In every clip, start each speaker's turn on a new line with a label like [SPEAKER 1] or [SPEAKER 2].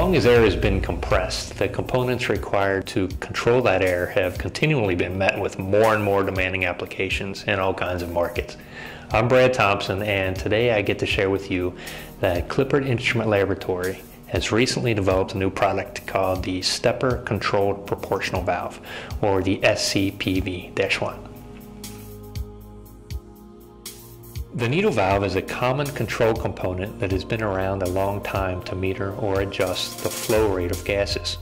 [SPEAKER 1] long as air has been compressed, the components required to control that air have continually been met with more and more demanding applications in all kinds of markets. I'm Brad Thompson, and today I get to share with you that Clippard Instrument Laboratory has recently developed a new product called the Stepper Controlled Proportional Valve, or the SCPV-1. The needle valve is a common control component that has been around a long time to meter or adjust the flow rate of gases.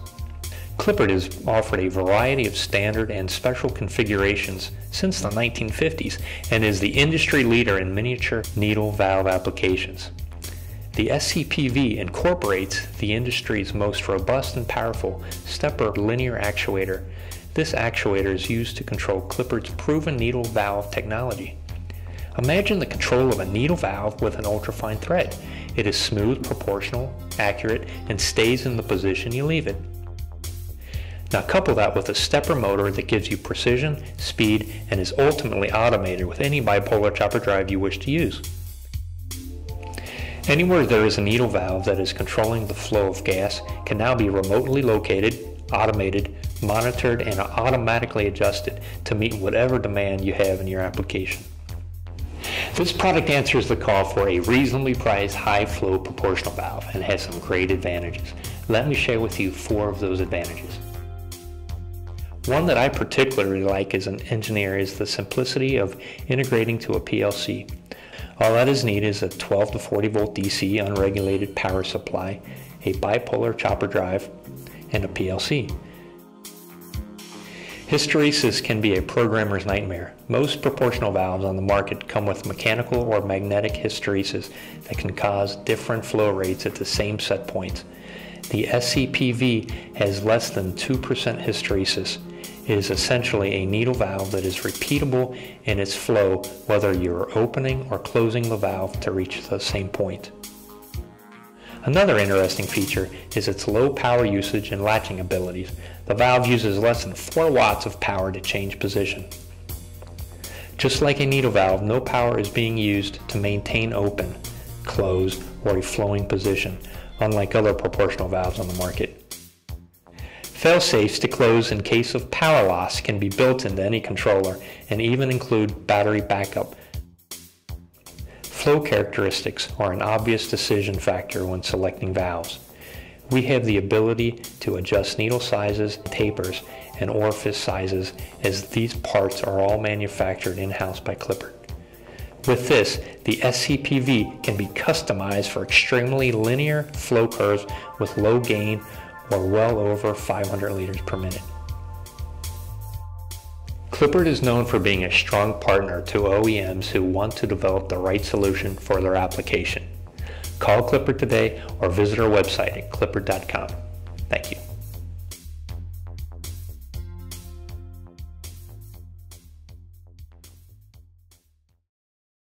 [SPEAKER 1] Clippard has offered a variety of standard and special configurations since the 1950s and is the industry leader in miniature needle valve applications. The SCPV incorporates the industry's most robust and powerful stepper linear actuator. This actuator is used to control Clippard's proven needle valve technology. Imagine the control of a needle valve with an ultrafine thread. It is smooth, proportional, accurate, and stays in the position you leave it. Now couple that with a stepper motor that gives you precision, speed, and is ultimately automated with any bipolar chopper drive you wish to use. Anywhere there is a needle valve that is controlling the flow of gas can now be remotely located, automated, monitored, and automatically adjusted to meet whatever demand you have in your application. This product answers the call for a reasonably priced high flow proportional valve and has some great advantages. Let me share with you four of those advantages. One that I particularly like as an engineer is the simplicity of integrating to a PLC. All that is needed is a 12 to 40 volt DC unregulated power supply, a bipolar chopper drive, and a PLC. Hysteresis can be a programmer's nightmare. Most proportional valves on the market come with mechanical or magnetic hysteresis that can cause different flow rates at the same set points. The SCPV has less than 2% hysteresis. It is essentially a needle valve that is repeatable in its flow whether you're opening or closing the valve to reach the same point. Another interesting feature is its low power usage and latching abilities. The valve uses less than 4 watts of power to change position. Just like a needle valve, no power is being used to maintain open, closed, or a flowing position, unlike other proportional valves on the market. Fail-safes to close in case of power loss can be built into any controller and even include battery backup Flow characteristics are an obvious decision factor when selecting valves. We have the ability to adjust needle sizes, tapers, and orifice sizes as these parts are all manufactured in-house by Clippard. With this, the SCPV can be customized for extremely linear flow curves with low gain or well over 500 liters per minute. Clippard is known for being a strong partner to OEMs who want to develop the right solution for their application. Call Clippard today or visit our website at clippard.com. Thank you.